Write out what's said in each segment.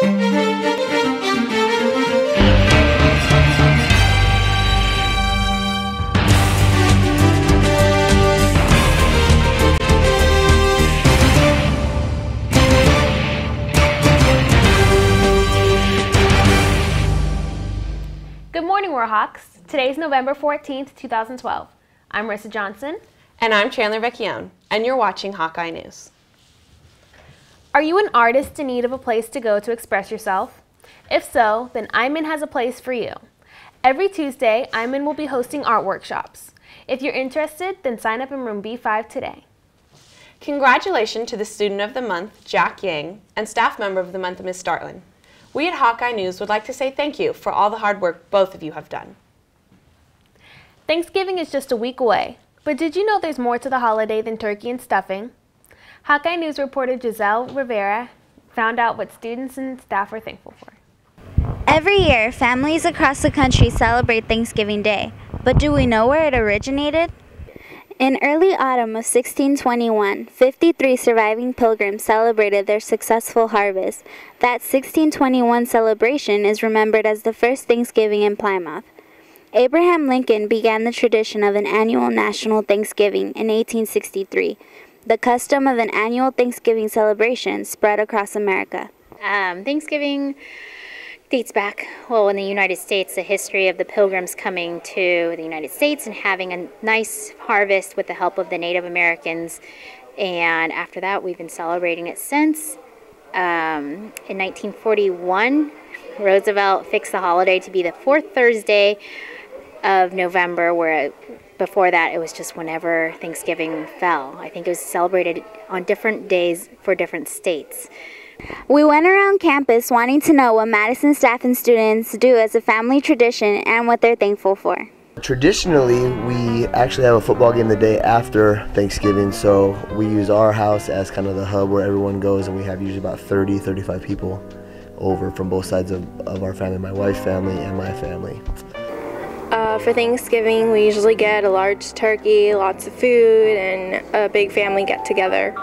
Good morning, Warhawks. Today is November 14th, 2012. I'm Marissa Johnson. And I'm Chandler Vecchione, and you're watching Hawkeye News. Are you an artist in need of a place to go to express yourself? If so, then Iman has a place for you. Every Tuesday, Iman will be hosting art workshops. If you're interested, then sign up in room B5 today. Congratulations to the Student of the Month, Jack Yang, and Staff Member of the Month, Ms. Starlin. We at Hawkeye News would like to say thank you for all the hard work both of you have done. Thanksgiving is just a week away, but did you know there's more to the holiday than turkey and stuffing? Hawkeye News reporter Giselle Rivera found out what students and staff are thankful for. Every year, families across the country celebrate Thanksgiving Day, but do we know where it originated? In early autumn of 1621, 53 surviving pilgrims celebrated their successful harvest. That 1621 celebration is remembered as the first Thanksgiving in Plymouth. Abraham Lincoln began the tradition of an annual national Thanksgiving in 1863. The custom of an annual Thanksgiving celebration spread across America. Um, Thanksgiving dates back, well, in the United States, the history of the pilgrims coming to the United States and having a nice harvest with the help of the Native Americans. And after that, we've been celebrating it since. Um, in 1941, Roosevelt fixed the holiday to be the fourth Thursday of November, where before that it was just whenever Thanksgiving fell. I think it was celebrated on different days for different states. We went around campus wanting to know what Madison staff and students do as a family tradition and what they're thankful for. Traditionally, we actually have a football game the day after Thanksgiving, so we use our house as kind of the hub where everyone goes, and we have usually about 30, 35 people over from both sides of, of our family, my wife's family and my family. Uh, for Thanksgiving, we usually get a large turkey, lots of food, and a big family get together.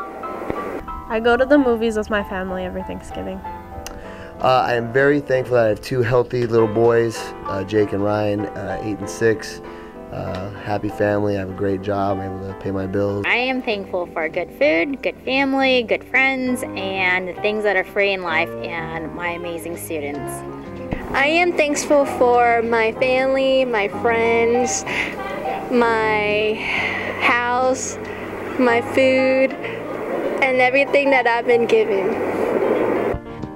I go to the movies with my family every Thanksgiving. Uh, I am very thankful that I have two healthy little boys, uh, Jake and Ryan, uh, eight and six. Uh, happy family. I have a great job. I'm able to pay my bills. I am thankful for good food, good family, good friends, and the things that are free in life, and my amazing students. I am thankful for my family, my friends, my house, my food, and everything that I've been given.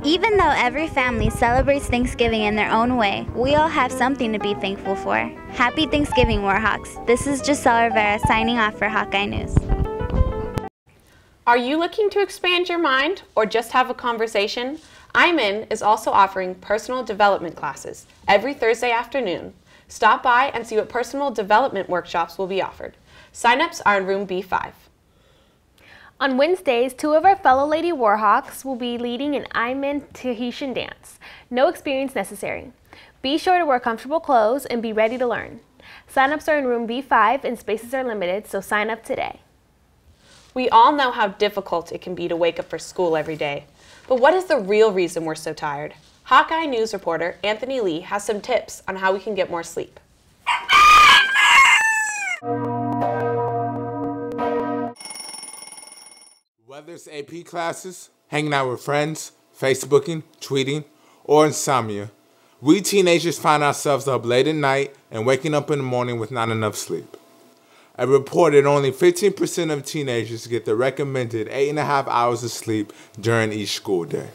Even though every family celebrates Thanksgiving in their own way, we all have something to be thankful for. Happy Thanksgiving, Warhawks. This is Giselle Rivera signing off for Hawkeye News. Are you looking to expand your mind or just have a conversation? Iman is also offering personal development classes every Thursday afternoon. Stop by and see what personal development workshops will be offered. Signups are in room B5. On Wednesdays, two of our fellow Lady Warhawks will be leading an Iman Tahitian dance. No experience necessary. Be sure to wear comfortable clothes and be ready to learn. Signups are in room B5 and spaces are limited, so sign up today. We all know how difficult it can be to wake up for school every day. But what is the real reason we're so tired? Hawkeye News reporter Anthony Lee has some tips on how we can get more sleep. Whether it's AP classes, hanging out with friends, Facebooking, tweeting, or insomnia, we teenagers find ourselves up late at night and waking up in the morning with not enough sleep. A report that only 15% of teenagers get the recommended eight and a half hours of sleep during each school day.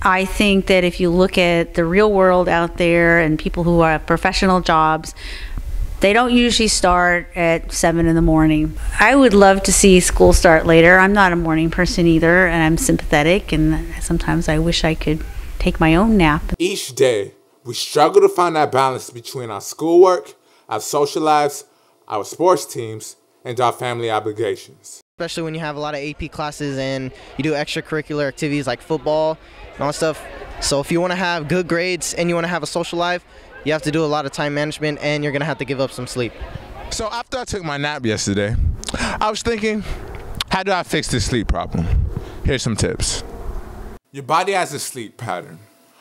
I think that if you look at the real world out there and people who have professional jobs, they don't usually start at seven in the morning. I would love to see school start later. I'm not a morning person either, and I'm sympathetic, and sometimes I wish I could take my own nap. Each day, we struggle to find that balance between our schoolwork, our social lives, our sports teams, and our family obligations. Especially when you have a lot of AP classes and you do extracurricular activities like football and all that stuff. So if you want to have good grades and you want to have a social life, you have to do a lot of time management and you're going to have to give up some sleep. So after I took my nap yesterday, I was thinking, how do I fix this sleep problem? Here's some tips. Your body has a sleep pattern.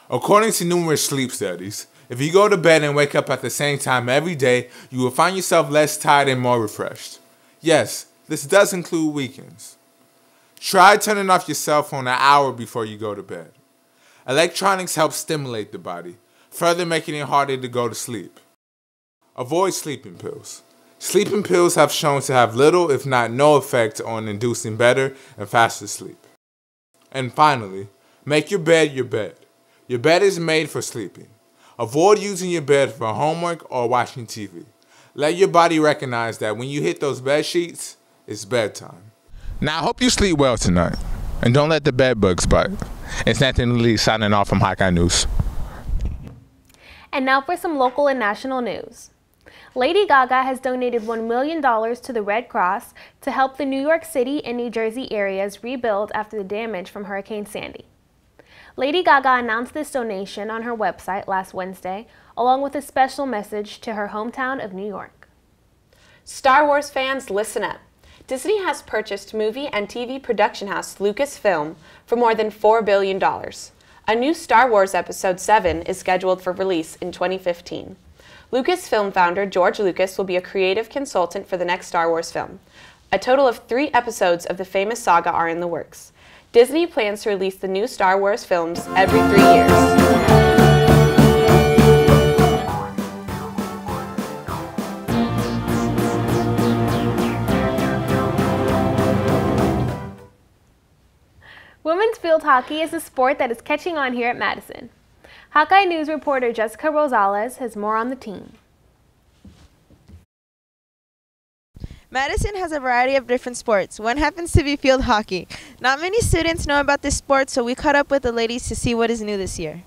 According to numerous sleep studies, if you go to bed and wake up at the same time every day, you will find yourself less tired and more refreshed. Yes, this does include weekends. Try turning off your cell phone an hour before you go to bed. Electronics help stimulate the body, further making it harder to go to sleep. Avoid sleeping pills. Sleeping pills have shown to have little, if not no, effect on inducing better and faster sleep. And finally, make your bed your bed. Your bed is made for sleeping. Avoid using your bed for homework or watching TV. Let your body recognize that when you hit those bed sheets, it's bedtime. Now, I hope you sleep well tonight. And don't let the bed bugs bite. It's Anthony Lee signing off from Hawkeye News. And now for some local and national news. Lady Gaga has donated $1 million to the Red Cross to help the New York City and New Jersey areas rebuild after the damage from Hurricane Sandy. Lady Gaga announced this donation on her website last Wednesday, along with a special message to her hometown of New York. Star Wars fans, listen up. Disney has purchased movie and TV production house Lucasfilm for more than $4 billion. A new Star Wars Episode 7 is scheduled for release in 2015. Lucasfilm founder George Lucas will be a creative consultant for the next Star Wars film. A total of three episodes of the famous saga are in the works. Disney plans to release the new Star Wars films every three years. Women's field hockey is a sport that is catching on here at Madison. Hawkeye News reporter Jessica Rosales has more on the team. Madison has a variety of different sports. One happens to be field hockey. Not many students know about this sport, so we caught up with the ladies to see what is new this year.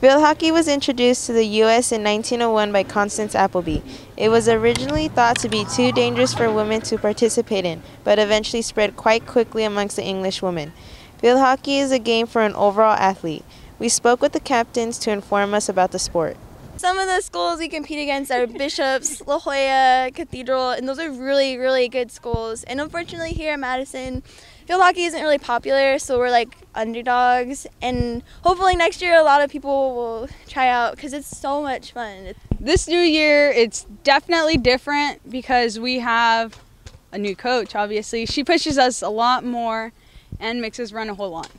Field hockey was introduced to the U.S. in 1901 by Constance Applebee. It was originally thought to be too dangerous for women to participate in, but eventually spread quite quickly amongst the English women. Field hockey is a game for an overall athlete. We spoke with the captains to inform us about the sport. Some of the schools we compete against are Bishops, La Jolla, Cathedral, and those are really, really good schools. And unfortunately, here at Madison, field hockey isn't really popular, so we're like underdogs. And hopefully, next year, a lot of people will try out because it's so much fun. This new year, it's definitely different because we have a new coach, obviously. She pushes us a lot more and makes us run a whole lot.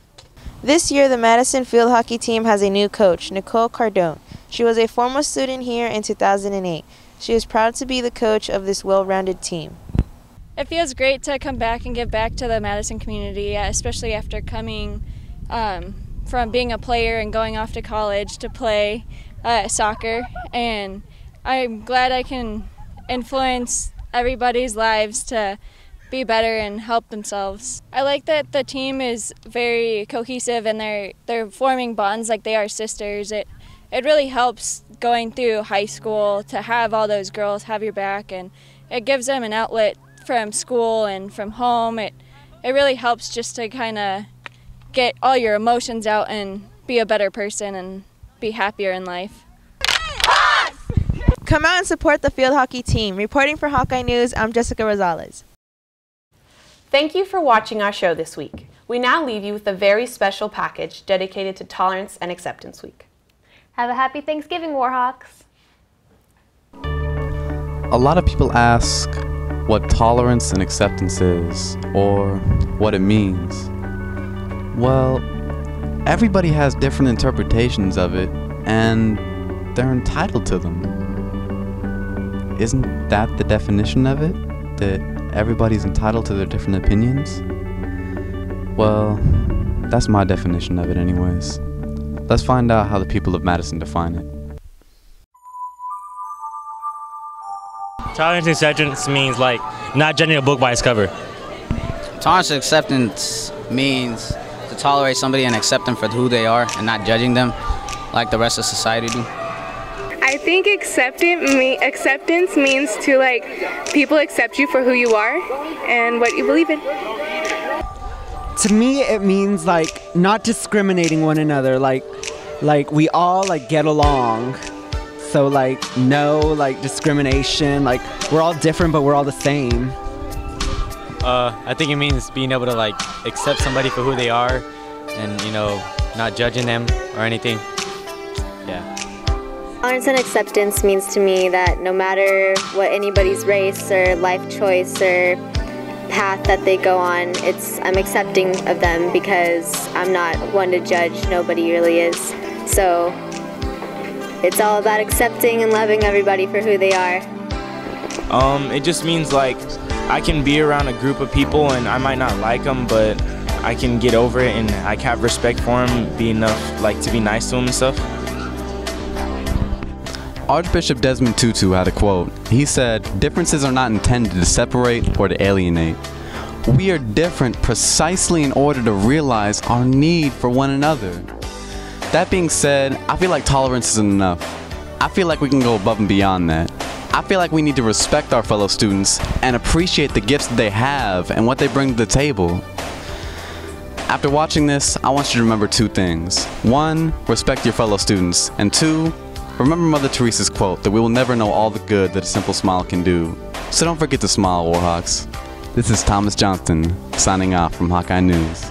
This year, the Madison field hockey team has a new coach, Nicole Cardone. She was a former student here in 2008. She is proud to be the coach of this well rounded team. It feels great to come back and give back to the Madison community, especially after coming um, from being a player and going off to college to play uh, soccer. And I'm glad I can influence everybody's lives to be better and help themselves. I like that the team is very cohesive and they're they're forming bonds like they are sisters. It it really helps going through high school to have all those girls have your back and it gives them an outlet from school and from home. It it really helps just to kind of get all your emotions out and be a better person and be happier in life. Come out and support the field hockey team. Reporting for Hawkeye News, I'm Jessica Rosales. Thank you for watching our show this week. We now leave you with a very special package dedicated to Tolerance and Acceptance Week. Have a happy Thanksgiving, Warhawks. A lot of people ask what tolerance and acceptance is or what it means. Well, everybody has different interpretations of it and they're entitled to them. Isn't that the definition of it? That everybody's entitled to their different opinions? Well, that's my definition of it, anyways. Let's find out how the people of Madison define it. Tolerance acceptance means like not judging a book by its cover. Tolerance acceptance means to tolerate somebody and accept them for who they are and not judging them like the rest of society do. I think acceptance, me, acceptance means to like people accept you for who you are and what you believe in. To me, it means like not discriminating one another. Like, like we all like get along. So like no like discrimination. Like we're all different, but we're all the same. Uh, I think it means being able to like accept somebody for who they are, and you know, not judging them or anything. Yeah. Tolerance and acceptance means to me that no matter what anybody's race or life choice or path that they go on, it's I'm accepting of them because I'm not one to judge. Nobody really is. So it's all about accepting and loving everybody for who they are. Um, it just means like I can be around a group of people and I might not like them, but I can get over it and I have respect for them, be enough like to be nice to them and stuff. Archbishop Desmond Tutu had a quote. He said, Differences are not intended to separate or to alienate. We are different precisely in order to realize our need for one another. That being said, I feel like tolerance isn't enough. I feel like we can go above and beyond that. I feel like we need to respect our fellow students and appreciate the gifts that they have and what they bring to the table. After watching this, I want you to remember two things. One, respect your fellow students, and two, remember Mother Teresa's quote that we will never know all the good that a simple smile can do. So don't forget to smile, Warhawks. This is Thomas Johnston, signing off from Hawkeye News.